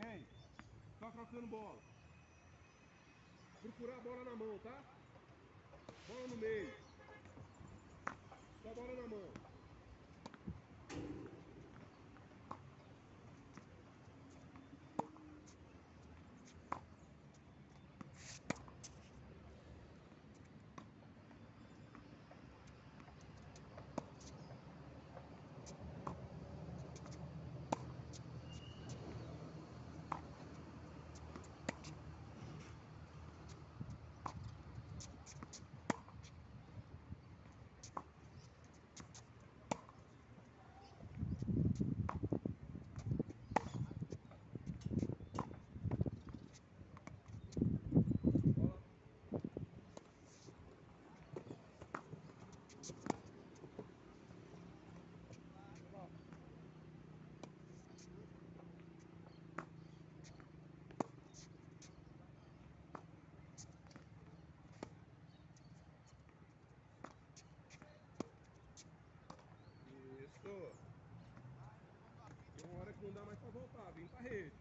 Ei, tá trocando bola. Procurar a bola na mão, tá? Bola no meio. Tá Só bola na mão. Não dá mais pra voltar, vem pra rede.